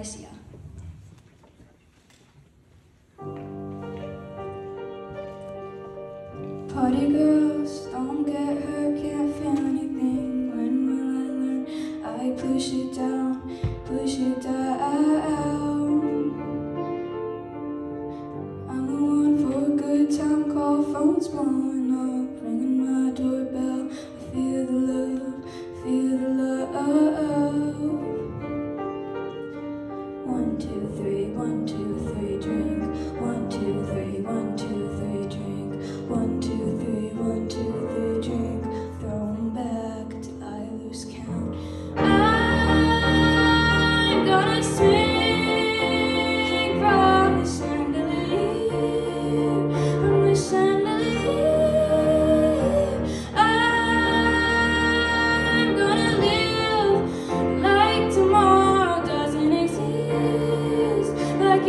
Asia. One, two, three, one, two, three, drink. One, two, three, one, two.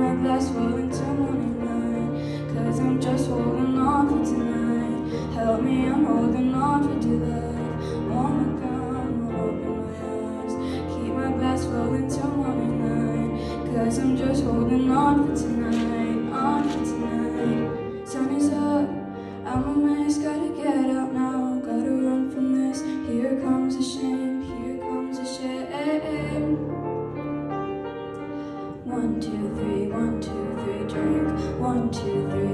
my glass full until morning light. Cause I'm just holding on for tonight. Help me, I'm holding on for dear life Warm and calm, I'll open my eyes. Keep my glass full until morning light. Cause I'm just holding on for tonight. One, two, three.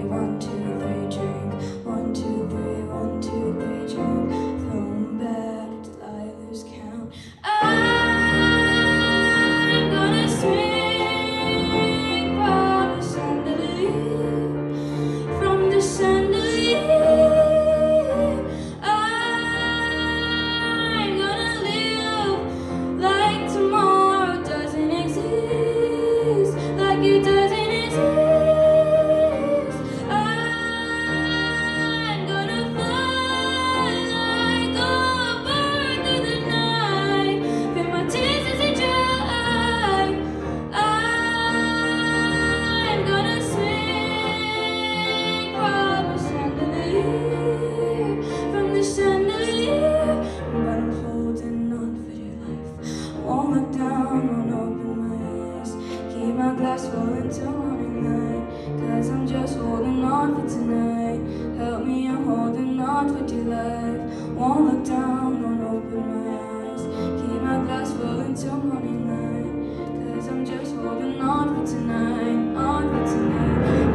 until morning light Cause I'm just holding on for tonight. Help me, I'm holding on for dear life. Won't look down, won't open my eyes. Keep my glass full until morning night Cause I'm just holding on for tonight On for tonight.